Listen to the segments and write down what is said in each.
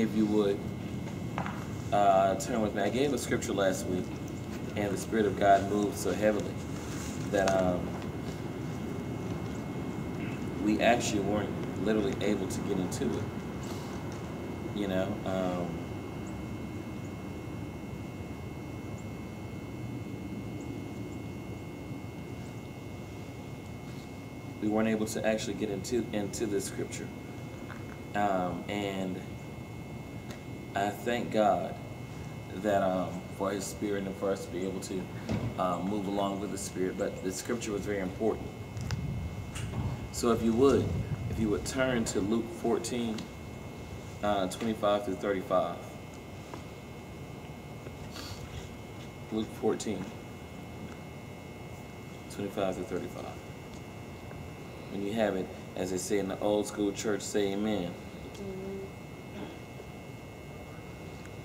if you would, uh, turn with me. I gave a scripture last week, and the Spirit of God moved so heavily that um, we actually weren't literally able to get into it. You know, um, we weren't able to actually get into into the scripture, um, and I thank God that um, for His Spirit and for us to be able to um, move along with the Spirit. But the scripture was very important. So if you would, if you would turn to Luke 14, uh, 25 through 35. Luke 14, 25 through 35. When you have it, as they say in the old school church, say amen.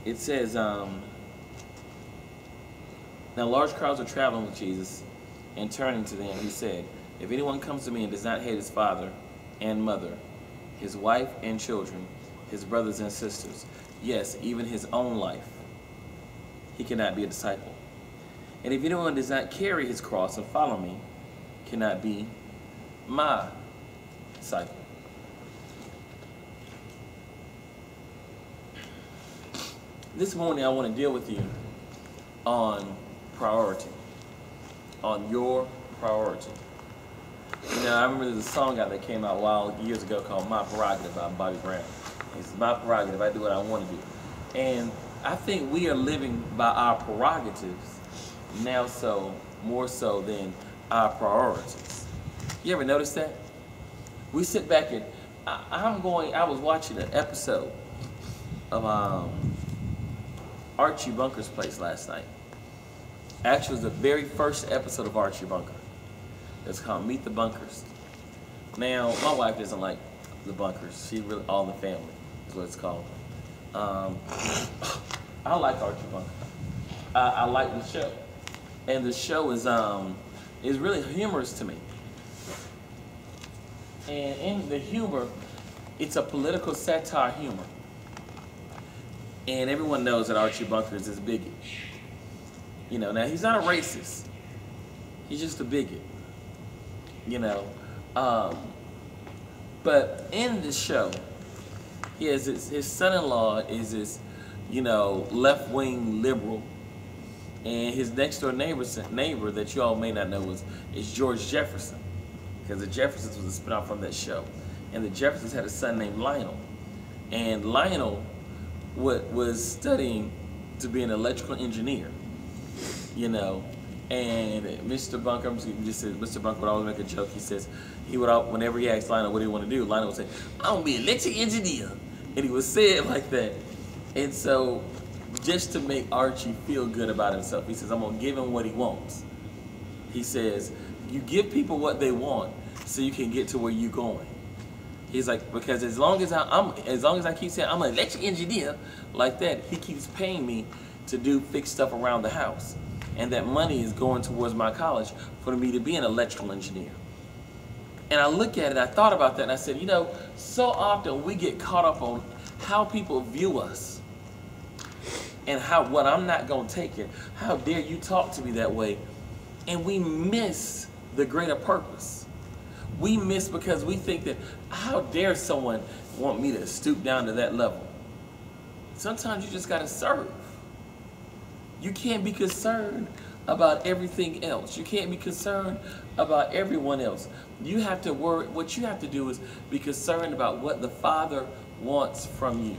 It says, um, now large crowds are traveling with Jesus, and turning to them, he said, If anyone comes to me and does not hate his father and mother, his wife and children, his brothers and sisters, yes, even his own life, he cannot be a disciple. And if anyone does not carry his cross and follow me, cannot be my disciple. This morning I want to deal with you on priority, on your priority. You know, I remember there's a song out that came out a while years ago called My Prerogative by Bobby Brown. It's my prerogative, I do what I want to do. And I think we are living by our prerogatives now so, more so than our priorities. You ever notice that? We sit back and I, I'm going, I was watching an episode of um, Archie Bunker's Place last night. Actually, it was the very first episode of Archie Bunker. It's called Meet the Bunkers. Now, my wife doesn't like the Bunkers. She really, all the family is what it's called. Um, I like Archie Bunker. I, I like the show. And the show is, um, is really humorous to me. And in the humor, it's a political satire humor. And everyone knows that Archie Bunker is this bigot. You know, now he's not a racist. He's just a bigot. You know. Um, but in the show, he has his, his son-in-law is this, you know, left-wing liberal. And his next door neighbor, neighbor that you all may not know was is George Jefferson. Because the Jeffersons was a spinoff from that show. And the Jeffersons had a son named Lionel. And Lionel what was studying to be an electrical engineer, you know. And Mr. Bunker, I'm just, says, Mr. Bunker would always make a joke. He says, he would, whenever he asked Lionel what do you want to do, Lionel would say, I want to be an electric engineer. And he would say it like that. And so, just to make Archie feel good about himself, he says, I'm going to give him what he wants. He says, you give people what they want so you can get to where you're going. He's like, because as long as I, am as long as I keep saying I'm an electric engineer like that, he keeps paying me to do fix stuff around the house. And that money is going towards my college for me to be an electrical engineer. And I look at it, I thought about that, and I said, you know, so often we get caught up on how people view us. And how what I'm not gonna take it. How dare you talk to me that way? And we miss the greater purpose we miss because we think that how dare someone want me to stoop down to that level? Sometimes you just got to serve. You can't be concerned about everything else. You can't be concerned about everyone else. You have to worry, what you have to do is be concerned about what the Father wants from you.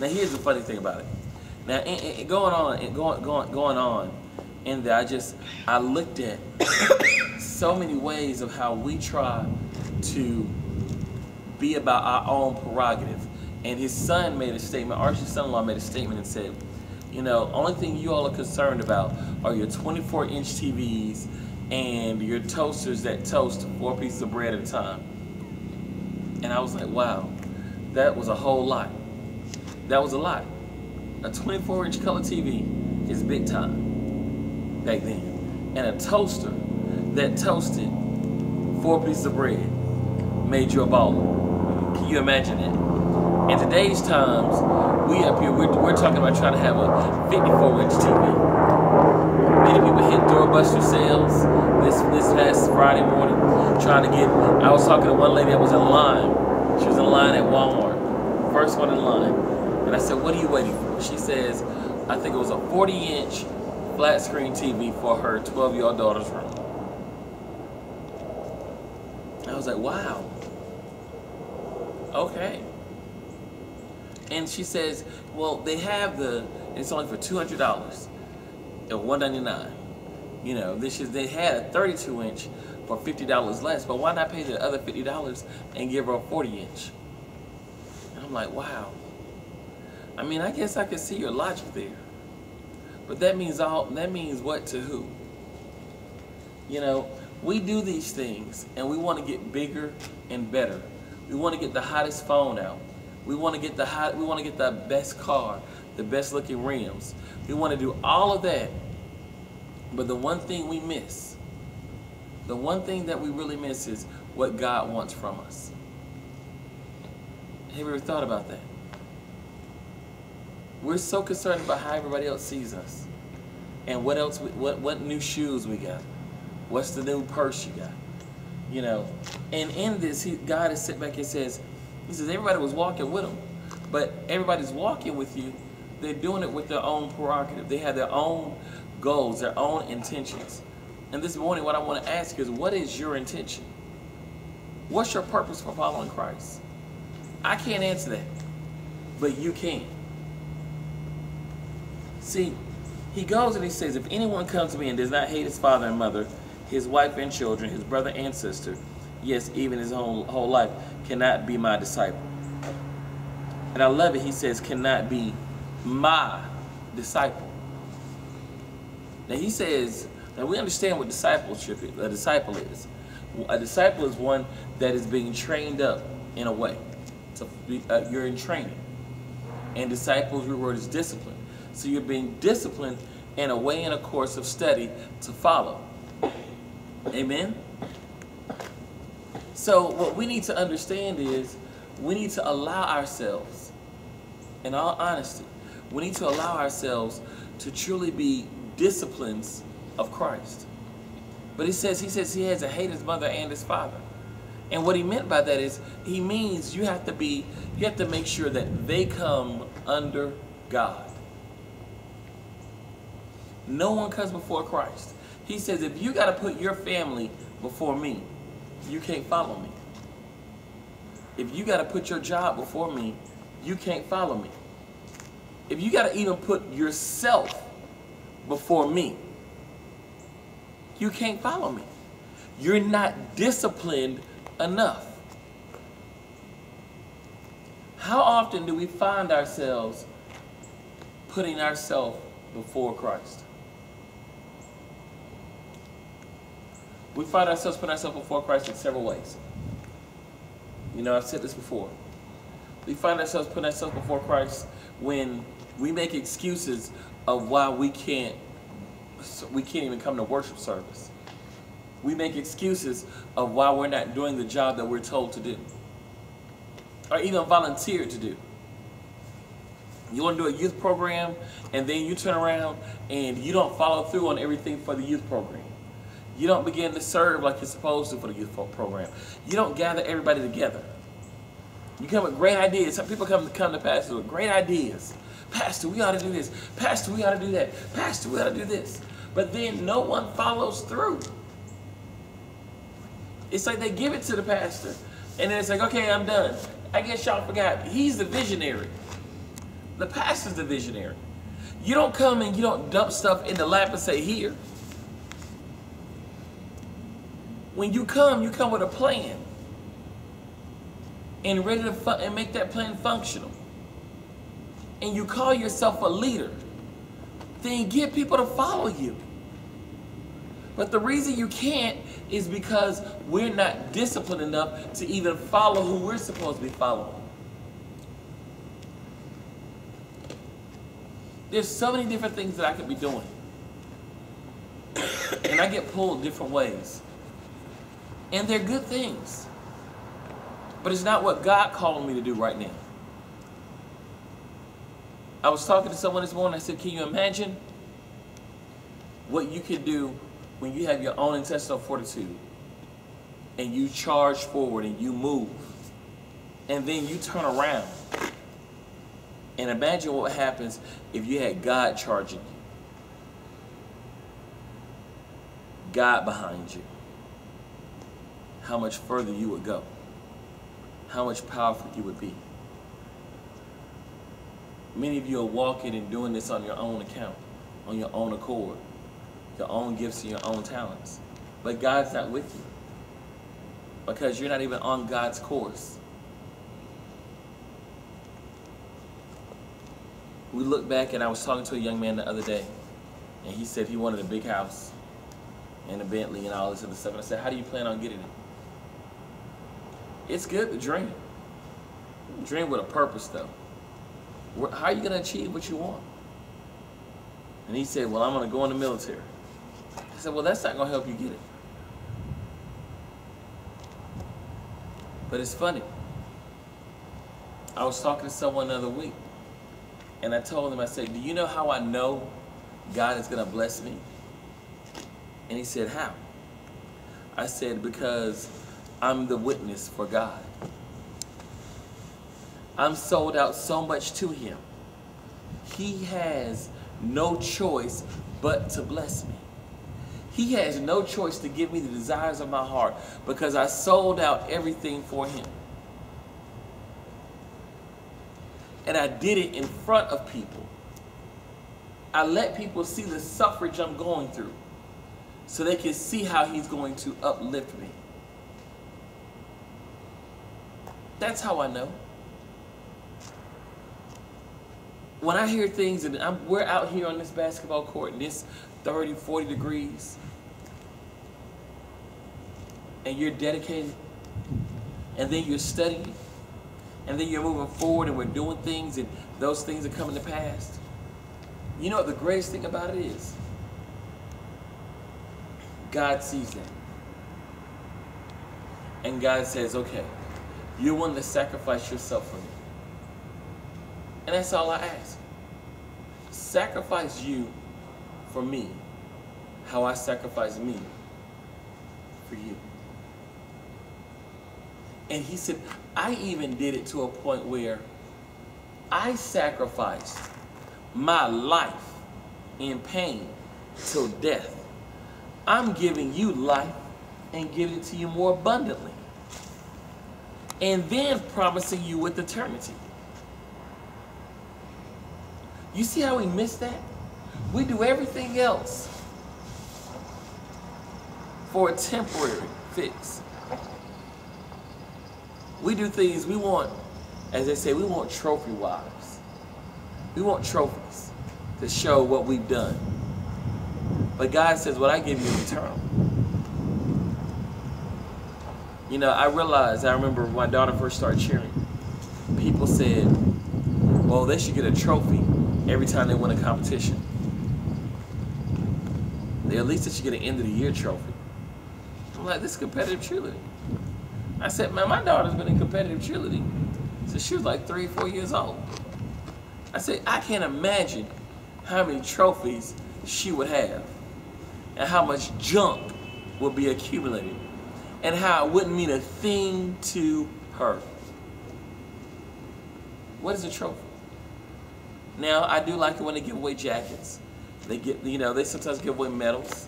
Now here's the funny thing about it. Now and, and going on and going going going on, and I just I looked at so many ways of how we try to be about our own prerogative. And his son made a statement, Archie's son-in-law made a statement and said, you know, only thing you all are concerned about are your 24-inch TVs and your toasters that toast four pieces of bread at a time. And I was like, wow, that was a whole lot. That was a lot. A 24-inch color TV is big time back then. And a toaster that toasted four pieces of bread made you a baller. Can you imagine that? In today's times, we up here, we're, we're talking about trying to have a 54 inch TV. Many people hit doorbuster sales this this past Friday morning, trying to get. I was talking to one lady that was in line. She was in line at Walmart, first one in line. And I said, "What are you waiting for?" She says, "I think it was a 40 inch flat screen TV for her 12 year old daughter's room." I was like, "Wow." Okay. And she says, well, they have the, it's only for $200 or 199. You know, this is, they had a 32 inch for $50 less, but why not pay the other $50 and give her a 40 inch? And I'm like, wow. I mean, I guess I can see your logic there. But that means all, that means what to who? You know, we do these things and we want to get bigger and better. We want to get the hottest phone out. We want to get the hot, we want to get the best car, the best looking rims. We want to do all of that. But the one thing we miss, the one thing that we really miss is what God wants from us. Have you ever thought about that? We're so concerned about how everybody else sees us. And what else, what, what new shoes we got. What's the new purse you got? You know, and in this, he, God has sit back and says, He says, everybody was walking with him, but everybody's walking with you. They're doing it with their own prerogative. They have their own goals, their own intentions. And this morning, what I want to ask is, what is your intention? What's your purpose for following Christ? I can't answer that, but you can. See, he goes and he says, if anyone comes to me and does not hate his father and mother, his wife and children, his brother and sister, yes, even his whole, whole life, cannot be my disciple. And I love it. He says, cannot be my disciple. Now he says, now we understand what discipleship is, a disciple is. A disciple is one that is being trained up in a way. So uh, you're in training. And disciples, reward is discipline. So you're being disciplined in a way in a course of study to follow. Amen? So what we need to understand is we need to allow ourselves, in all honesty, we need to allow ourselves to truly be disciplines of Christ. But he says he says he has to hate his mother and his father. And what he meant by that is he means you have to be you have to make sure that they come under God. No one comes before Christ. He says, if you got to put your family before me, you can't follow me. If you got to put your job before me, you can't follow me. If you got to even put yourself before me, you can't follow me. You're not disciplined enough. How often do we find ourselves putting ourselves before Christ? We find ourselves putting ourselves before Christ in several ways. You know, I've said this before. We find ourselves putting ourselves before Christ when we make excuses of why we can't we can't even come to worship service. We make excuses of why we're not doing the job that we're told to do. Or even volunteer to do. You want to do a youth program and then you turn around and you don't follow through on everything for the youth program. You don't begin to serve like you're supposed to for the youth program. You don't gather everybody together. You come with great ideas. Some people come to come to pastor with great ideas. Pastor, we ought to do this. Pastor, we ought to do that. Pastor, we ought to do this. But then no one follows through. It's like they give it to the pastor, and then it's like, okay, I'm done. I guess y'all forgot. He's the visionary. The pastor's the visionary. You don't come and you don't dump stuff in the lap and say, here. When you come, you come with a plan and ready to and make that plan functional. And you call yourself a leader, then get people to follow you. But the reason you can't is because we're not disciplined enough to even follow who we're supposed to be following. There's so many different things that I could be doing. and I get pulled different ways. And they're good things. But it's not what God called me to do right now. I was talking to someone this morning. I said, Can you imagine what you could do when you have your own intestinal fortitude and you charge forward and you move and then you turn around? And imagine what happens if you had God charging you, God behind you. How much further you would go, how much powerful you would be. Many of you are walking and doing this on your own account, on your own accord, your own gifts and your own talents. But God's not with you because you're not even on God's course. We look back, and I was talking to a young man the other day, and he said he wanted a big house and a Bentley and all this other stuff. And I said, How do you plan on getting it? It's good to dream. Dream with a purpose, though. How are you going to achieve what you want? And he said, Well, I'm going to go in the military. I said, Well, that's not going to help you get it. But it's funny. I was talking to someone the other week, and I told him, I said, Do you know how I know God is going to bless me? And he said, How? I said, Because I'm the witness for God. I'm sold out so much to him. He has no choice but to bless me. He has no choice to give me the desires of my heart because I sold out everything for him. And I did it in front of people. I let people see the suffrage I'm going through so they can see how he's going to uplift me. That's how I know. when I hear things and I'm, we're out here on this basketball court and it's 30, 40 degrees, and you're dedicated, and then you're studying, and then you're moving forward and we're doing things and those things are coming to pass. You know what the greatest thing about it is? God sees that. And God says, okay, you're willing to sacrifice yourself for me. And that's all I ask. Sacrifice you for me, how I sacrifice me for you. And he said, I even did it to a point where I sacrificed my life in pain till death. I'm giving you life and giving it to you more abundantly. And then promising you with eternity. You see how we miss that? We do everything else for a temporary fix. We do things we want, as they say, we want trophy wives. We want trophies to show what we've done. But God says, what I give you is eternal. You know, I realized, I remember when my daughter first started cheering, people said, well, they should get a trophy every time they win a competition. They at least they should get an end of the year trophy. I'm like, this is competitive cheerleading. I said, man, my daughter's been in competitive cheerleading since she was like three, four years old. I said, I can't imagine how many trophies she would have and how much junk would be accumulated and how it wouldn't mean a thing to her. What is a trophy? Now, I do like it when they give away jackets. They get, you know, they sometimes give away medals.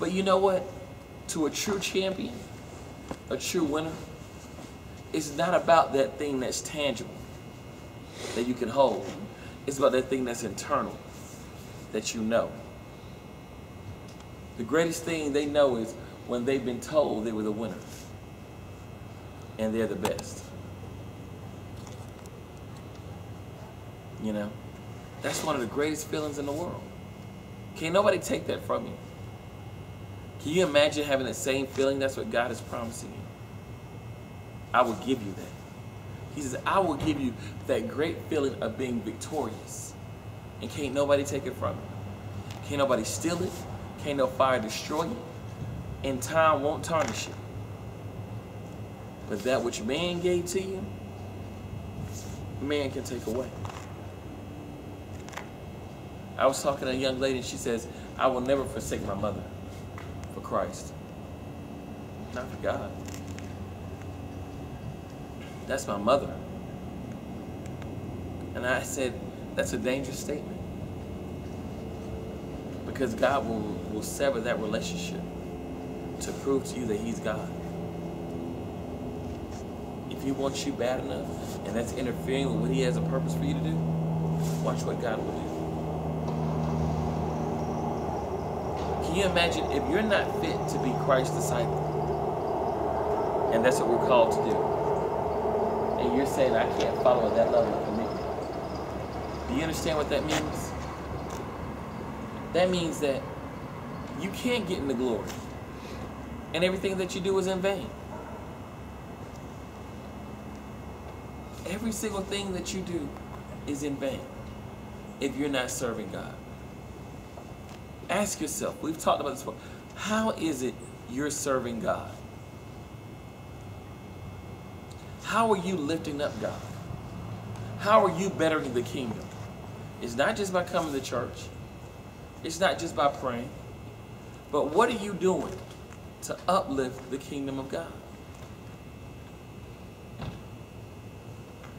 But you know what? To a true champion, a true winner, it's not about that thing that's tangible, that you can hold. It's about that thing that's internal, that you know. The greatest thing they know is when they've been told they were the winner and they're the best. You know? That's one of the greatest feelings in the world. Can't nobody take that from you. Can you imagine having the same feeling? That's what God is promising you. I will give you that. He says, I will give you that great feeling of being victorious. And can't nobody take it from you. Can't nobody steal it. Can't no fire destroy it. And time won't tarnish it. But that which man gave to you, man can take away. I was talking to a young lady and she says, I will never forsake my mother for Christ. Not for God. That's my mother. And I said, that's a dangerous statement. Because God will, will sever that relationship to prove to you that He's God. If He wants you bad enough and that's interfering with what He has a purpose for you to do, watch what God will do. Can you imagine if you're not fit to be Christ's disciple, and that's what we're called to do, and you're saying, I can't follow at that level of commitment. Do you understand what that means? That means that you can't get into glory. And everything that you do is in vain. Every single thing that you do is in vain if you're not serving God. Ask yourself, we've talked about this before, how is it you're serving God? How are you lifting up God? How are you bettering the kingdom? It's not just by coming to church. It's not just by praying. But what are you doing to uplift the kingdom of God?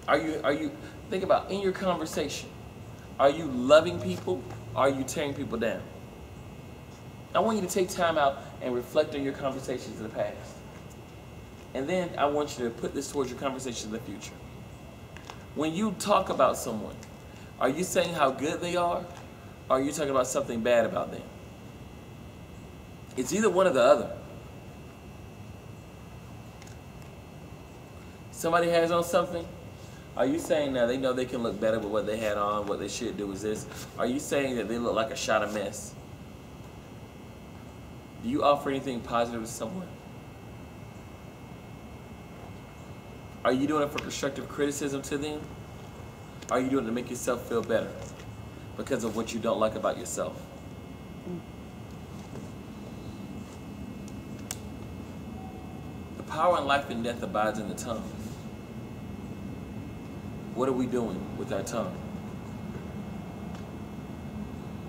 Are you are you think about in your conversation, are you loving people? are you tearing people down? I want you to take time out and reflect on your conversations in the past. And then I want you to put this towards your conversations in the future. When you talk about someone, are you saying how good they are? Or are you talking about something bad about them? It's either one or the other. Somebody has on something. Are you saying that they know they can look better with what they had on, what they should do is this? Are you saying that they look like a shot of mess? Do you offer anything positive to someone? Are you doing it for constructive criticism to them? Are you doing it to make yourself feel better because of what you don't like about yourself? The power in life and death abides in the tongue. What are we doing with our tongue?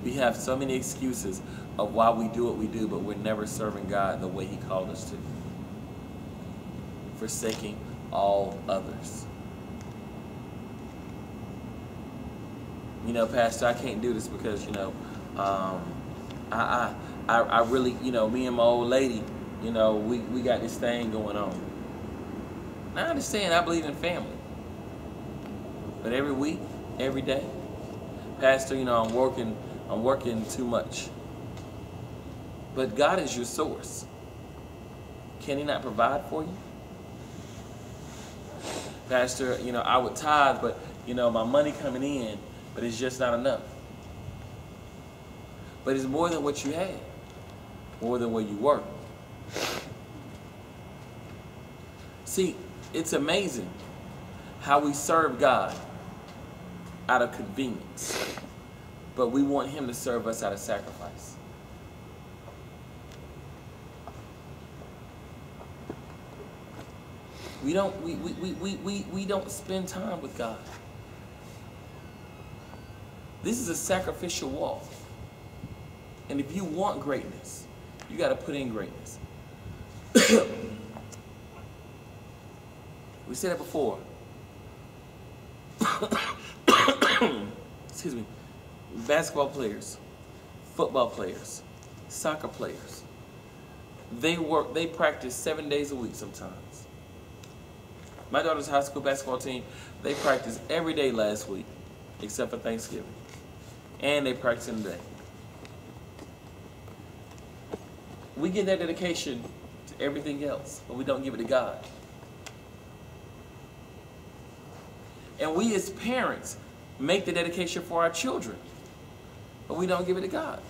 We have so many excuses of why we do what we do, but we're never serving God the way He called us to. Forsaking all others. You know, Pastor, I can't do this because, you know, um, I, I, I really, you know, me and my old lady, you know, we, we got this thing going on. I understand, I believe in family. But every week, every day, Pastor, you know, I'm working, I'm working too much. But God is your source. Can He not provide for you? Pastor, you know, I would tithe, but, you know, my money coming in, but it's just not enough. But it's more than what you had, more than where you were. See, it's amazing how we serve God out of convenience, but we want Him to serve us out of sacrifice. We don't we, we, we, we, we, don't spend time with God. This is a sacrificial walk. And if you want greatness, you got to put in greatness. we said it before. Excuse me. Basketball players, football players, soccer players. They work, they practice seven days a week sometimes. My daughter's high school basketball team, they practiced every day last week, except for Thanksgiving. And they practice in the day. We give that dedication to everything else, but we don't give it to God. And we as parents make the dedication for our children, but we don't give it to God.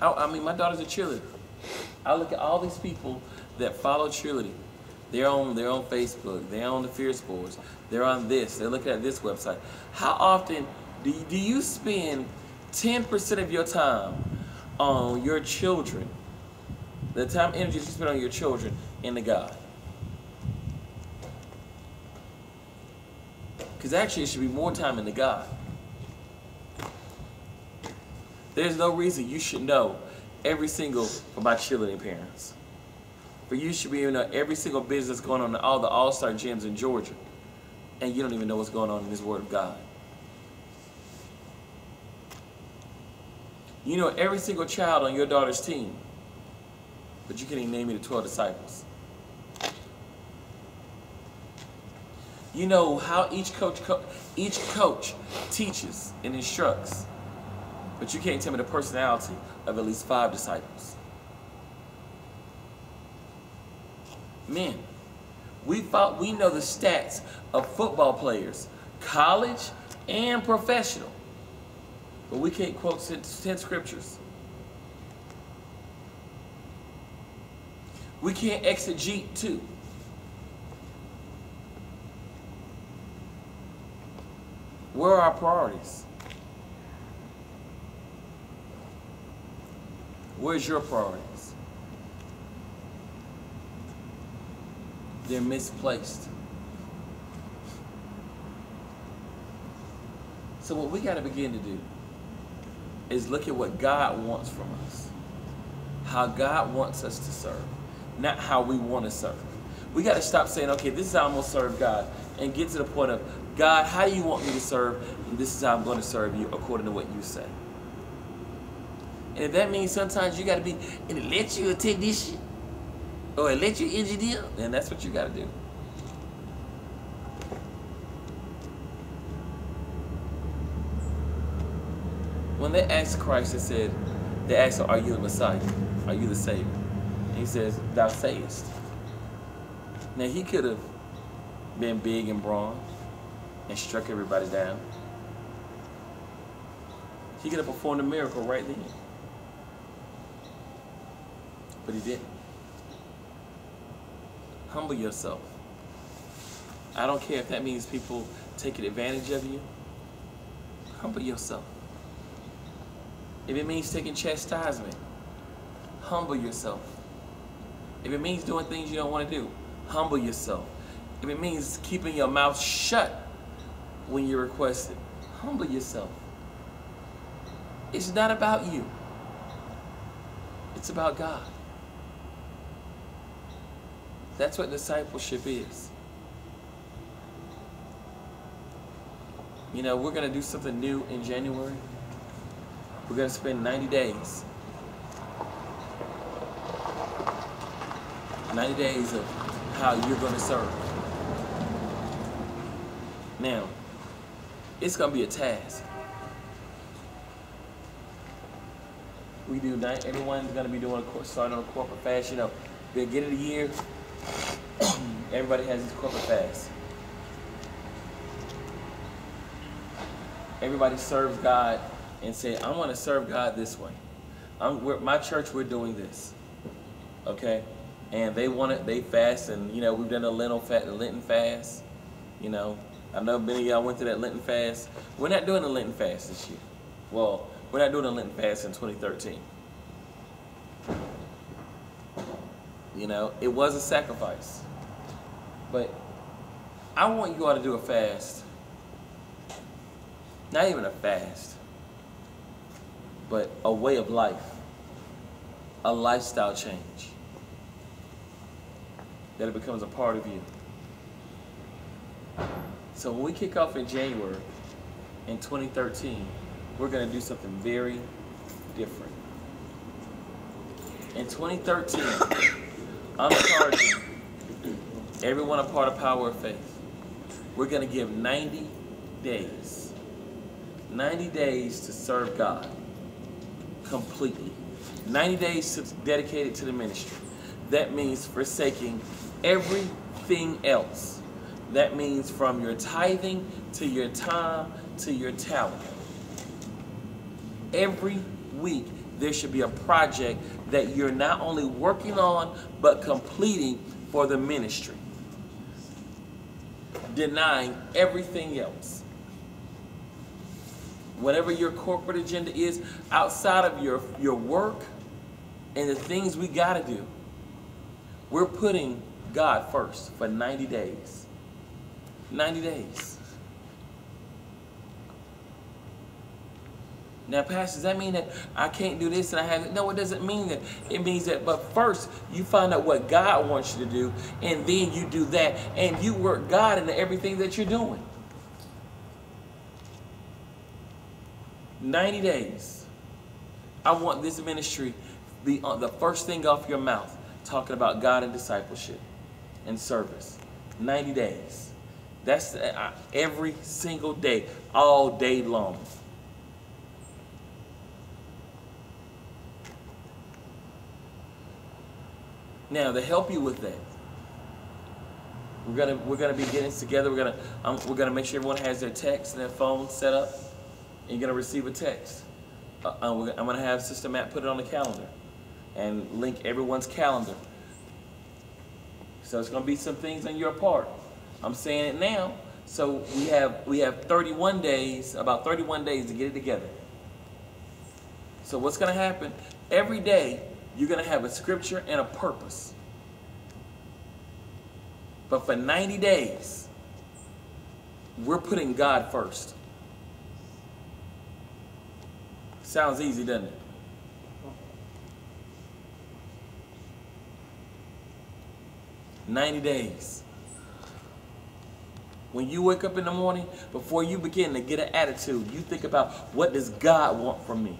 I, I mean, my daughter's a cheerleader. I look at all these people that follow cheerleading. They're on they're on Facebook, they're on the Fierce boards, they're on this, they're looking at this website. How often do you, do you spend 10% of your time on your children? The time energy you spend on your children in the God. Because actually, it should be more time into God. There's no reason you should know every single of my cheerleading parents. For you should be able to know every single business going on in all the all-star gyms in Georgia. And you don't even know what's going on in this Word of God. You know every single child on your daughter's team. But you can't even name me the 12 disciples. You know how each coach co each coach teaches and instructs. But you can't tell me the personality of at least five disciples. Men, we thought we know the stats of football players, college and professional. But we can't quote 10 scriptures. We can't exegete too. Where are our priorities? Where's your priorities? They're misplaced. So what we got to begin to do is look at what God wants from us. How God wants us to serve, not how we want to serve. We got to stop saying, okay, this is how I'm going to serve God, and get to the point of, God, how do you want me to serve? And this is how I'm going to serve you according to what you say. And if that means sometimes you got to be, and it let you a technician, or you engineer, then that's what you got to do. When they asked Christ, they said, they asked him, are you the Messiah? Are you the Savior? And he says, thou sayest. Now he could have been big and brawn and struck everybody down. He could have performed a miracle right then. But he didn't. Humble yourself. I don't care if that means people taking advantage of you. Humble yourself. If it means taking chastisement, humble yourself. If it means doing things you don't want to do, humble yourself. It means keeping your mouth shut when you're requested, humble yourself. It's not about you. It's about God. That's what discipleship is. You know, we're going to do something new in January. We're going to spend 90 days. 90 days of how you're going to serve. Now, it's going to be a task. We do, not, everyone's going to be doing a starting on a corporate fast. You know, beginning of the year, everybody has this corporate fast. Everybody serves God and say, I want to serve God this way. I'm, my church, we're doing this. Okay? And they want it, they fast, and, you know, we've done a Lenten fast. You know, I know many of y'all went to that Lenten fast. We're not doing a Lenten fast this year. Well, we're not doing a Lenten fast in 2013. You know, it was a sacrifice. But I want you all to do a fast. Not even a fast but a way of life, a lifestyle change, that it becomes a part of you. So when we kick off in January in 2013, we're going to do something very different. In 2013, I'm charging everyone a part of Power of Faith. We're going to give 90 days. 90 days to serve God completely. 90 days dedicated to the ministry. That means forsaking everything else. That means from your tithing to your time to your talent. Every week, there should be a project that you're not only working on, but completing for the ministry. Denying everything else whatever your corporate agenda is outside of your, your work and the things we got to do, we're putting God first for 90 days. 90 days. Now, Pastor, does that mean that I can't do this and I have it? No, it doesn't mean that. It means that, but first, you find out what God wants you to do, and then you do that, and you work God into everything that you're doing. 90 days. I want this ministry be on uh, the first thing off your mouth, talking about God and discipleship and service. 90 days. That's uh, every single day, all day long. Now, to help you with that, we're gonna we're gonna be getting together. We're gonna um, we're gonna make sure everyone has their text and their phone set up. And you're gonna receive a text. Uh, uh I'm gonna have Sister Matt put it on the calendar, and link everyone's calendar. So it's gonna be some things on your part. I'm saying it now. So we have we have 31 days, about 31 days to get it together. So what's gonna happen? Every day you're going to have a scripture and a purpose. But for 90 days, we're putting God first. Sounds easy, doesn't it? Ninety days. When you wake up in the morning, before you begin to get an attitude, you think about what does God want from me?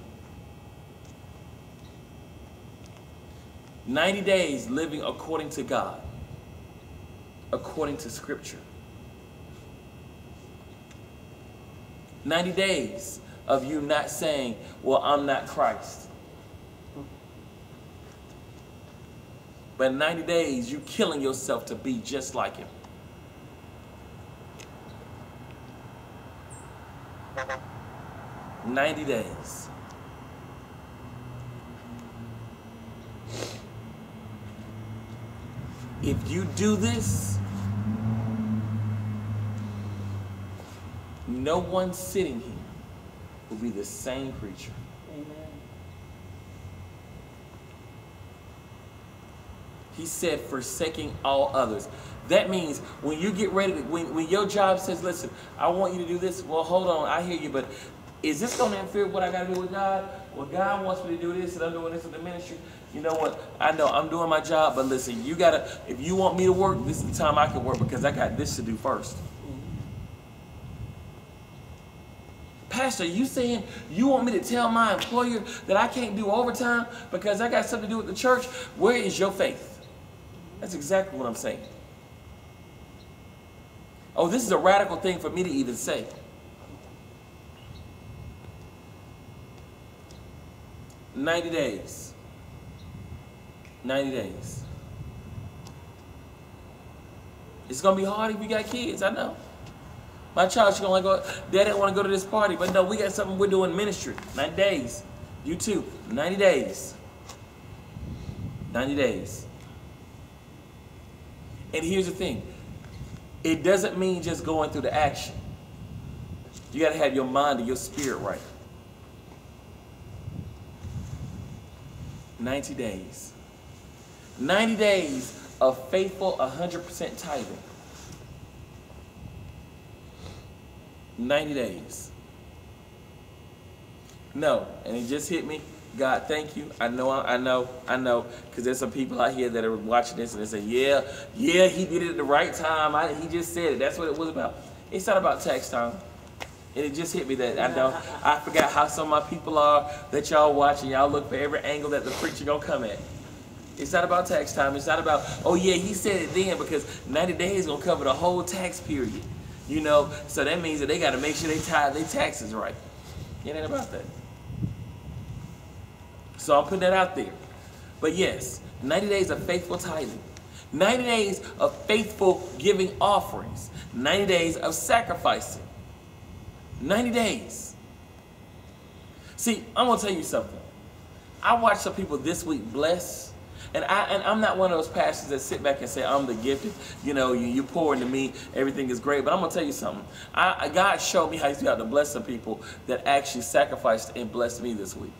90 days living according to God, according to Scripture. 90 days of you not saying, Well, I'm not Christ. But 90 days, you killing yourself to be just like Him. Ninety days. If you do this, no one sitting here will be the same preacher. Amen. He said, forsaking all others. That means when you get ready, to, when, when your job says, listen, I want you to do this, well, hold on, I hear you, but is this going to interfere with what I got to do with God? Well, God wants me to do this, and I'm doing this in the ministry you know what? I know I'm doing my job, but listen, you gotta, if you want me to work, this is the time I can work because I got this to do first. Pastor, you saying you want me to tell my employer that I can't do overtime because I got something to do with the church? Where is your faith? That's exactly what I'm saying. Oh, this is a radical thing for me to even say. 90 days. 90 days. It's gonna be hard if we got kids, I know. My child, she gonna go, Dad didn't want to go to this party, but no, we got something we're doing ministry. 90 days. You too. 90 days. 90 days. And here's the thing. It doesn't mean just going through the action. You gotta have your mind and your spirit right. 90 days. 90 days of faithful 100% tithing. 90 days. No, and it just hit me. God, thank you. I know, I know, I know, because there's some people out here that are watching this and they say, yeah, yeah, he did it at the right time. I, he just said it. That's what it was about. It's not about tax time. And it just hit me that I know I forgot how some of my people are that y'all watching. Y'all look for every angle that the preacher gonna come at. It's not about tax time. It's not about, oh yeah, he said it then because 90 days gonna cover the whole tax period. You know, so that means that they gotta make sure they tie their taxes right. It ain't about that. So I'm putting that out there. But yes, 90 days of faithful tithing. 90 days of faithful giving offerings. 90 days of sacrificing. 90 days. See, I'm gonna tell you something. I watched some people this week bless and I and I'm not one of those pastors that sit back and say I'm the gifted. You know, you you pour into me, everything is great. But I'm gonna tell you something. I, God showed me how He's got to bless some people that actually sacrificed and blessed me this week.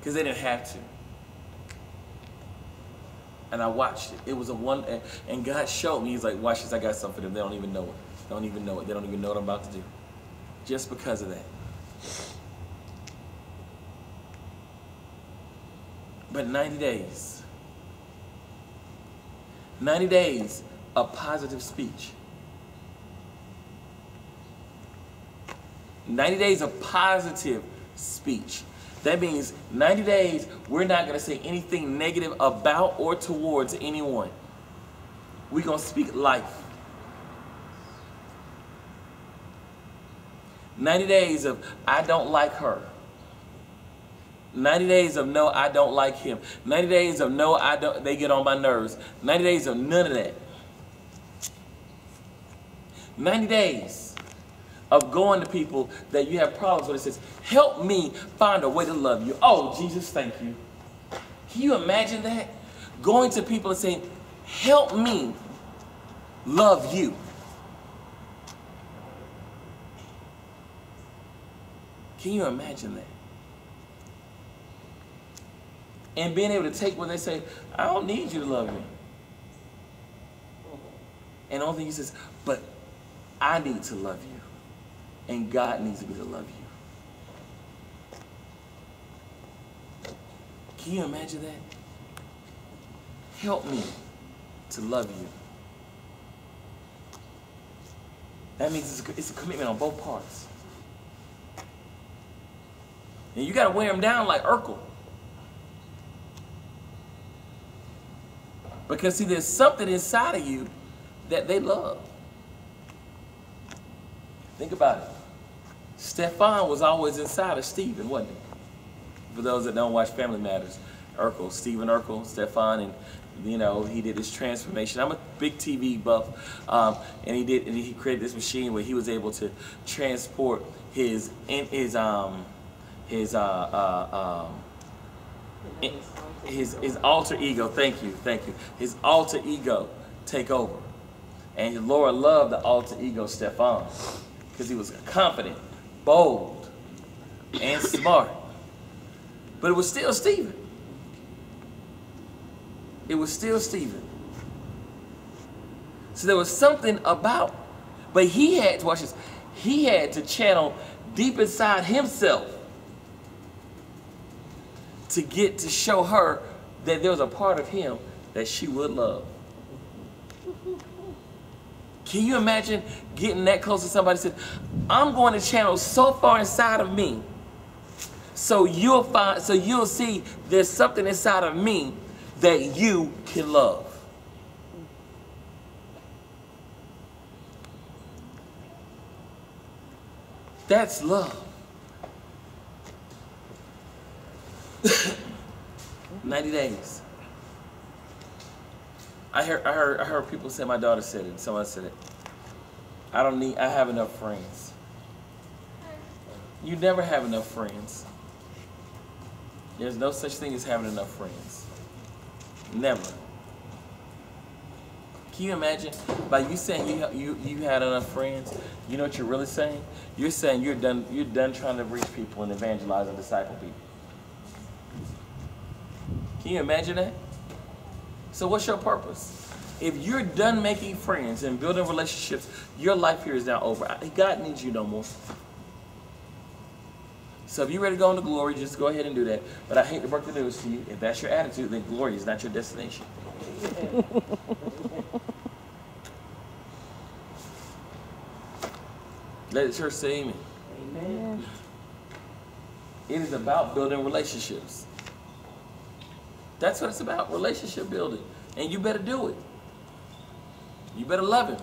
Because they didn't have to. And I watched it. It was a one, and, and God showed me. He's like, "Watch this. I got something for them. They don't even know it. Don't even know it. They don't even know what I'm about to do." just because of that. But 90 days. 90 days of positive speech. 90 days of positive speech. That means 90 days, we're not going to say anything negative about or towards anyone. We're going to speak life. 90 days of, I don't like her. 90 days of no, I don't like him. 90 days of no, I don't, they get on my nerves. 90 days of none of that. 90 days of going to people that you have problems with. It says, help me find a way to love you. Oh, Jesus, thank you. Can you imagine that? Going to people and saying, help me love you. Can you imagine that? And being able to take what they say, I don't need you to love me. And all thing he says, but I need to love you. And God needs me to love you. Can you imagine that? Help me to love you. That means it's a, it's a commitment on both parts. And you got to wear them down like Urkel. Because see, there's something inside of you that they love. Think about it. Stefan was always inside of Stephen, wasn't he? For those that don't watch Family Matters, Urkel, Stephen Urkel, Stefan, and you know he did his transformation. I'm a big TV buff, um, and he did, and he created this machine where he was able to transport his in his um his uh uh um his his alter ego. Thank you, thank you. His alter ego take over, and Laura loved the alter ego Stefan because he was confident, bold, and smart. But it was still Stephen. It was still Stephen. So there was something about, but he had to watch this. He had to channel deep inside himself to get to show her that there was a part of him that she would love. Can you imagine getting that close to somebody said, I'm going to channel so far inside of me so you'll find so you'll see there's something inside of me that you can love. That's love. 90 days. I heard, I heard, I heard people say, my daughter said it, someone said it. I don't need, I have enough friends. You never have enough friends. There's no such thing as having enough friends. Never. Can you imagine by you saying you you you had enough friends? You know what you're really saying? You're saying you're done you're done trying to reach people and evangelize and disciple people. Can you imagine that? So what's your purpose? If you're done making friends and building relationships, your life here is now over. God needs you no more. So if you're ready to go into glory, just go ahead and do that. But I hate to break the news to you. If that's your attitude, then glory is not your destination. Let the church say amen. Amen. It is about building relationships. That's what it's about, relationship building. And you better do it. You better love him.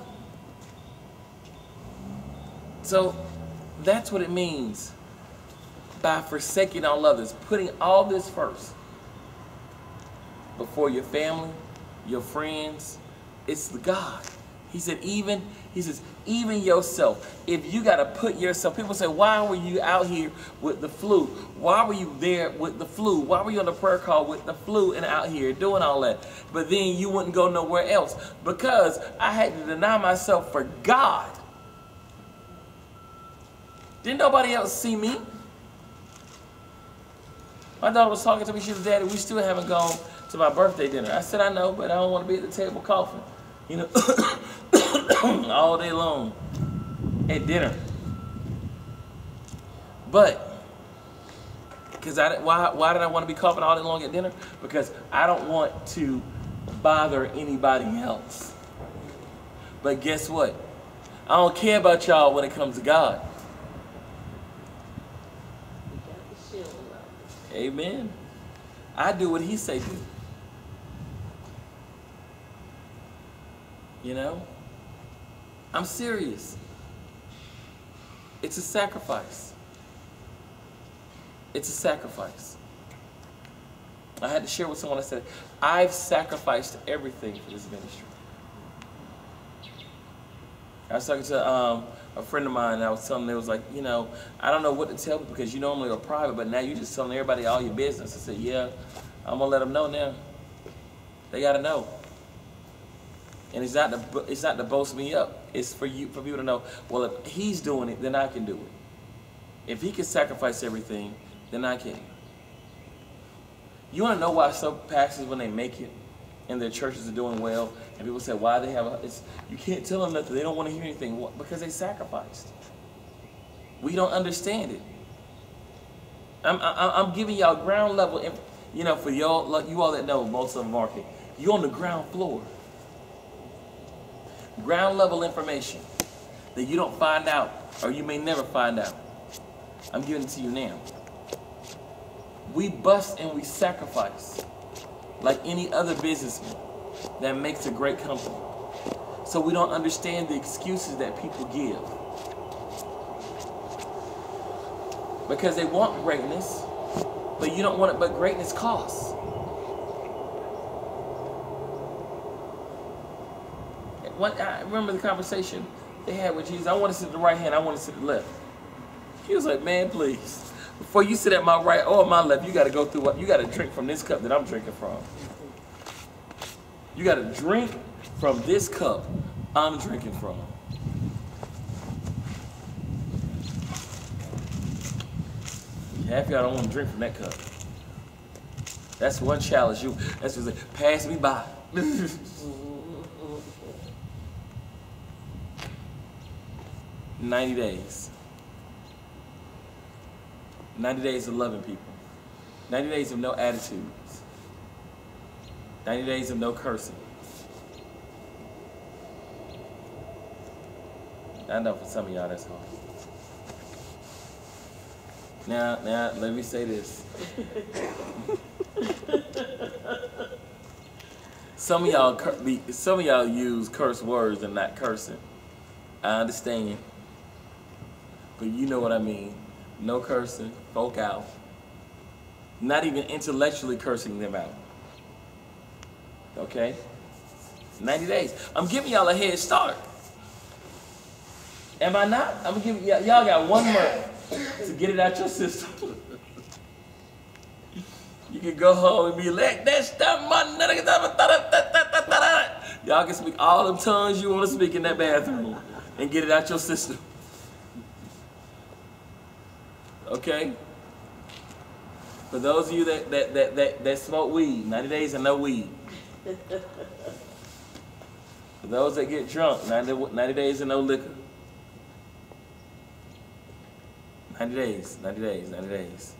So that's what it means by forsaking all others, putting all this first before your family, your friends. It's the God. He said, even, he says, even yourself. If you got to put yourself, people say, why were you out here with the flu? Why were you there with the flu? Why were you on the prayer call with the flu and out here doing all that? But then you wouldn't go nowhere else because I had to deny myself for God. Didn't nobody else see me? My daughter was talking to me. She said, Daddy, we still haven't gone to my birthday dinner. I said, I know, but I don't want to be at the table coughing. You know, all day long at dinner. But, because I, why, why did I want to be coughing all day long at dinner? Because I don't want to bother anybody else. But guess what? I don't care about y'all when it comes to God. Amen. I do what he say do. You know? I'm serious. It's a sacrifice. It's a sacrifice. I had to share with someone. I said, I've sacrificed everything for this ministry. I was talking to um, a friend of mine, and I was telling them, it was like, you know, I don't know what to tell people because you normally are private, but now you're just telling everybody all your business. I said, yeah, I'm going to let them know now. They got to know. And it's not to it's not to boast me up. It's for you for people to know. Well, if he's doing it, then I can do it. If he can sacrifice everything, then I can. You want to know why some pastors, when they make it, and their churches are doing well, and people say why they have a, it's, you can't tell them nothing. They don't want to hear anything because they sacrificed. We don't understand it. I'm, I'm, I'm giving y'all ground level, you know, for y'all, you all that know most of the market. You're on the ground floor ground level information that you don't find out or you may never find out. I'm giving it to you now. We bust and we sacrifice like any other businessman that makes a great company. So we don't understand the excuses that people give. Because they want greatness, but you don't want it, but greatness costs. I remember the conversation they had with Jesus. I want to sit at the right hand. I want to sit at the left. He was like, man, please. Before you sit at my right or my left, you got to go through what you got to drink from this cup that I'm drinking from. You got to drink from this cup I'm drinking from. Half y'all don't want to drink from that cup. That's one challenge. You that's just like, pass me by. 90 days. 90 days of loving people. 90 days of no attitudes. 90 days of no cursing. I know for some of y'all that's hard. Now, now, let me say this. some of y'all, some of y'all use curse words and not cursing. I understand. But you know what I mean. No cursing, folk out. Not even intellectually cursing them out. Okay? 90 days. I'm giving y'all a head start. Am I not? I'm gonna give y'all got one month to get it out your system. you can go home and be like, that's the Y'all can speak all the tongues you want to speak in that bathroom and get it out your system. Okay? For those of you that, that, that, that, that smoke weed, 90 days and no weed. For those that get drunk, 90, 90 days and no liquor. 90 days, 90 days, 90 days.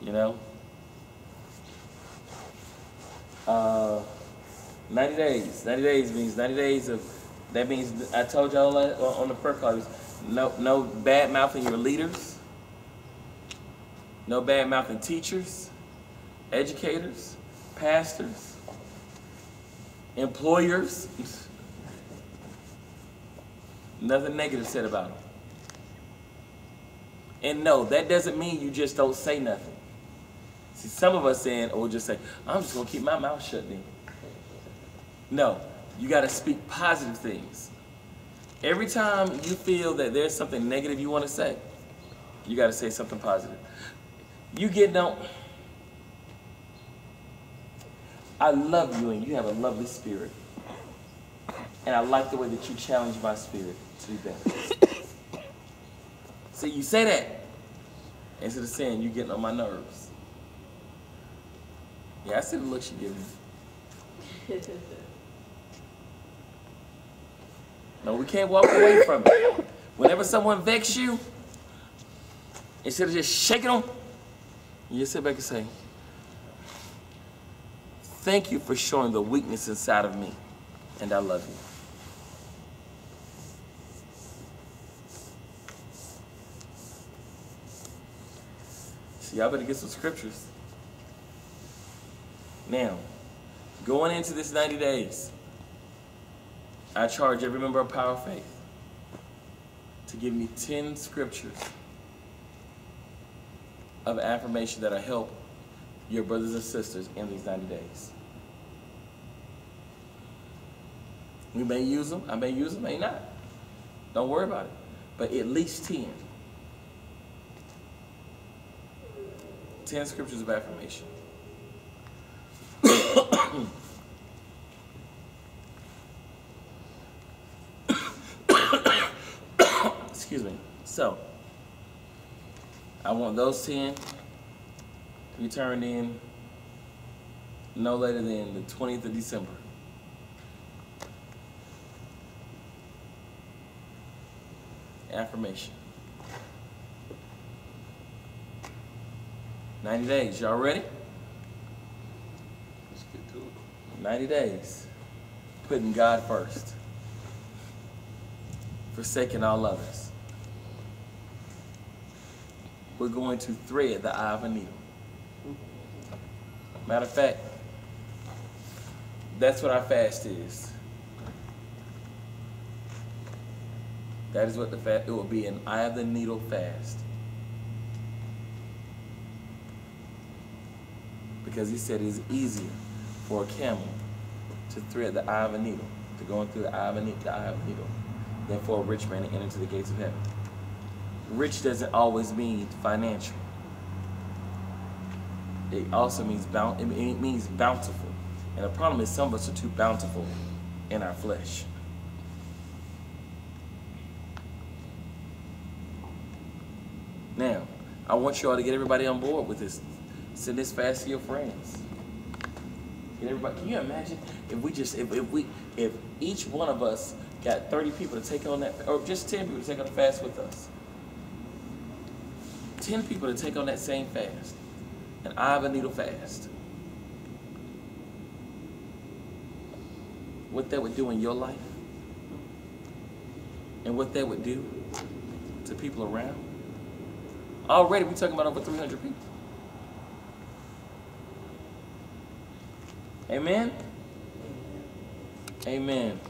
You know? Uh, 90 days. 90 days means 90 days of, that means, I told y'all on the prayer call, no, no bad mouthing your leaders. No bad mouthing teachers, educators, pastors, employers. Nothing negative said about them. And no, that doesn't mean you just don't say nothing. See, some of us saying, or just say, I'm just going to keep my mouth shut then. No, you got to speak positive things. Every time you feel that there's something negative you want to say, you got to say something positive. You get no. I love you and you have a lovely spirit. And I like the way that you challenge my spirit to be better. See, you say that instead of saying you're getting on my nerves. Yeah, I see the look she gives me. No, we can't walk away from it. Whenever someone vex you, Instead of just shaking them, you sit back and say, Thank you for showing the weakness inside of me, and I love you. So y'all better get some scriptures. Now, going into this 90 days, I charge every member of Power of Faith to give me 10 scriptures of affirmation that'll help your brothers and sisters in these 90 days. We may use them, I may use them, may not. Don't worry about it. But at least 10. 10 scriptures of affirmation. Excuse me. So, I want those 10 to be turned in no later than the 20th of December. Affirmation. 90 days. Y'all ready? Let's get to it. 90 days. Putting God first. Forsaking all others. We're going to thread the eye of a needle. Matter of fact, that's what our fast is. That is what the fast, it will be an eye of the needle fast. Because he said it's easier for a camel to thread the eye of a needle, to go through the eye of a, ne- the eye of a needle, than for a rich man to enter into the gates of heaven. Rich doesn't always mean financial. It also means boun- it it means bountiful. And the problem is some of us are too bountiful in our flesh. Now, I want you all to get everybody on board with this. Send this fast to your friends. Get everybody. Can you imagine if we just if, if we if each one of us got 30 people to take on that or just 10 people to take on the fast with us. 10 people to take on that same fast. An eye of a needle fast. What that would do in your life and what that would do to people around. Already we're talking about over 300 people. Amen? Amen.